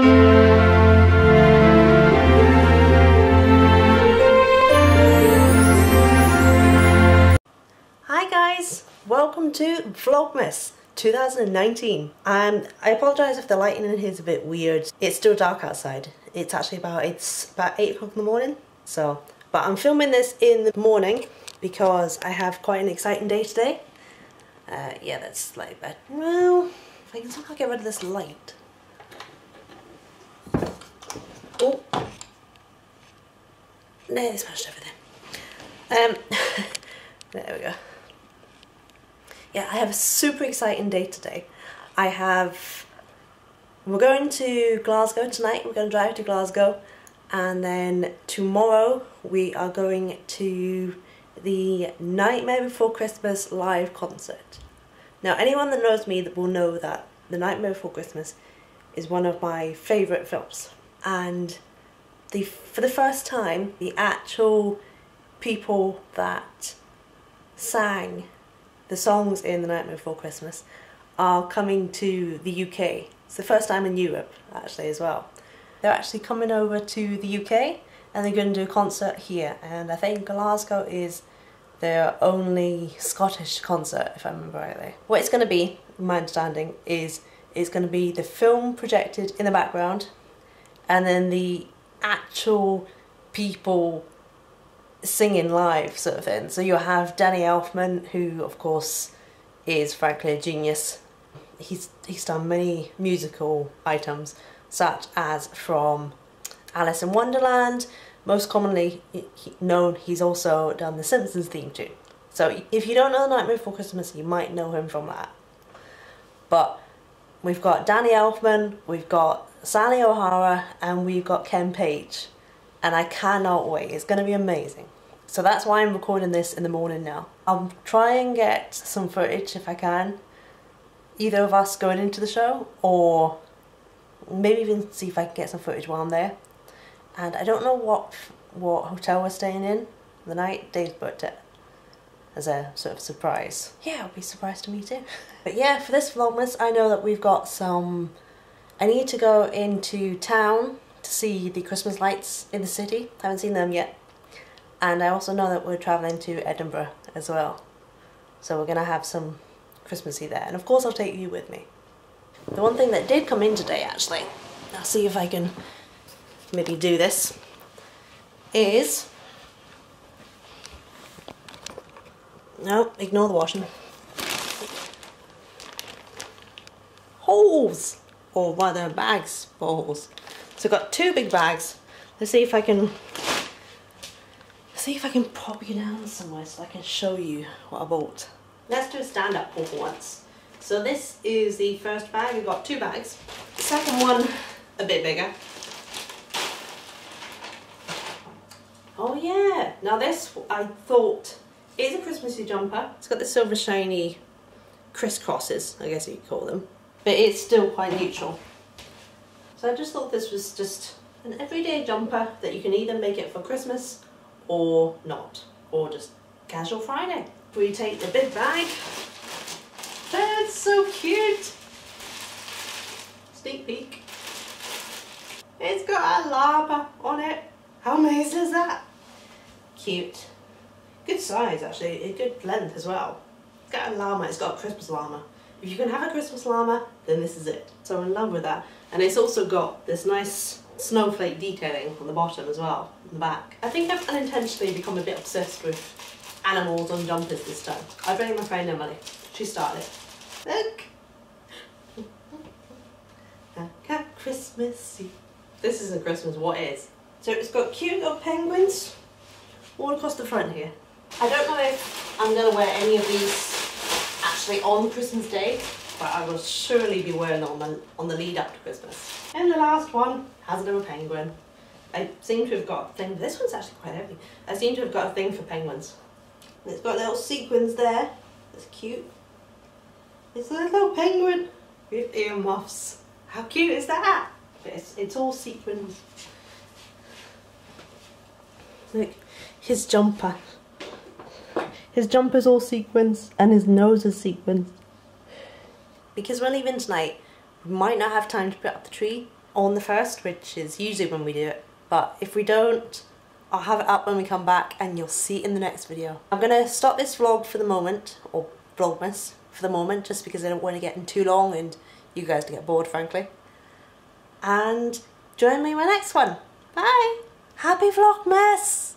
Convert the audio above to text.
Hi guys, welcome to Vlogmas 2019. Um, I apologise if the lighting in here is a bit weird. It's still dark outside. It's actually about it's about 8 o'clock in the morning. So, but I'm filming this in the morning because I have quite an exciting day today. Uh, yeah, that's like that. Well, if I can somehow get rid of this light. Nearly smashed everything. Um, there we go yeah, I have a super exciting day today. I have, we're going to Glasgow tonight, we're going to drive to Glasgow and then tomorrow we are going to the Nightmare Before Christmas live concert. Now anyone that knows me that will know that The Nightmare Before Christmas is one of my favourite films and the for the first time the actual people that sang the songs in The Nightmare Before Christmas are coming to the UK. It's the first time in Europe, actually, as well. They're actually coming over to the UK and they're going to do a concert here. And I think Glasgow is their only Scottish concert, if I remember rightly. What it's going to be, my understanding, is it's going to be the film projected in the background and then the actual people singing live sort of thing. So you'll have Danny Elfman, who of course is frankly a genius. He's he's done many musical items, such as from Alice in Wonderland. Most commonly known, he's also done the Simpsons theme too. So if you don't know The Nightmare Before Christmas, you might know him from that. But we've got Danny Elfman, we've got Sally O'Hara, and we've got Ken Page and I cannot wait. It's going to be amazing. So that's why I'm recording this in the morning now. I'll try and get some footage if I can, either of us going into the show or maybe even see if I can get some footage while I'm there. And I don't know what what hotel we're staying in the night. Dave's booked it as a sort of surprise. Yeah, I'll be surprised to meet him. But yeah, for this Vlogmas, I know that we've got some... I need to go into town to see the Christmas lights in the city. I haven't seen them yet. And I also know that we're travelling to Edinburgh as well. So we're going to have some Christmassy there. And of course I'll take you with me. The one thing that did come in today actually, I'll see if I can maybe do this, is... No, ignore the washing. Holes! Or rather bags holes. So I've got two big bags. Let's see if I can see if I can pop you down somewhere so I can show you what I bought. Let's do a stand-up for once. So this is the first bag. We've got two bags. The second one, a bit bigger. Oh yeah, now this I thought is a Christmassy jumper. It's got the silver shiny crisscrosses, I guess you could call them. But it's still quite neutral. So I just thought this was just an everyday jumper that you can either make it for Christmas or not, or just casual Friday. We take the big bag. That's so cute. Sneak peek. It's got a llama on it. How amazing is that? Cute. Good size actually, a good length as well. It's got a llama, it's got a Christmas llama. If you can have a Christmas llama, then this is it. So I'm in love with that. And it's also got this nice snowflake detailing on the bottom as well, on the back. I think I've unintentionally become a bit obsessed with animals on jumpers this time. I blame my friend Emily. She started. Look! Cat Christmassy. This isn't Christmas, what is? So it's got cute little penguins all across the front here. I don't know if I'm going to wear any of these actually on Christmas Day, but I will surely be wearing them on the, on the lead up to Christmas. And the last one has a little penguin. I seem to have got a thing, this one's actually quite heavy. I seem to have got a thing for penguins. And it's got little sequins there, that's cute. It's a little penguin with earmuffs. How cute is that? It's, it's all sequins. Look, his jumper. His jumper's all sequins and his nose is sequins. Because we're leaving tonight, we might not have time to put up the tree, on the first, which is usually when we do it. But if we don't, I'll have it up when we come back and you'll see it in the next video. I'm gonna stop this vlog for the moment, or vlogmas for the moment, just because I don't want to get in too long and you guys to get bored, frankly. And join me in my next one. Bye! Happy Vlogmas!